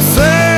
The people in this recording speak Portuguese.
não.